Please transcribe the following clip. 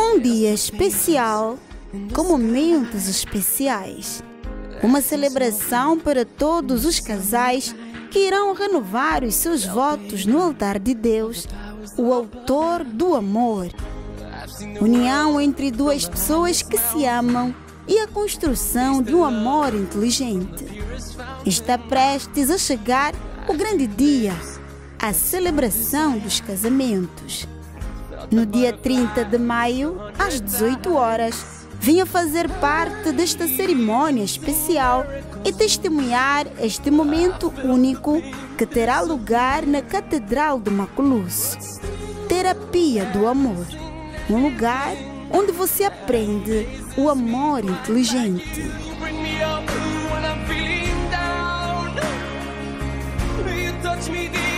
Um dia especial com momentos especiais. Uma celebração para todos os casais que irão renovar os seus votos no altar de Deus, o autor do amor. União entre duas pessoas que se amam e a construção de um amor inteligente. Está prestes a chegar o grande dia, a celebração dos casamentos. No dia 30 de maio, às 18 horas, vinha fazer parte desta cerimônia especial e testemunhar este momento único que terá lugar na Catedral de Maculus. Terapia do Amor um lugar onde você aprende o amor inteligente. touch me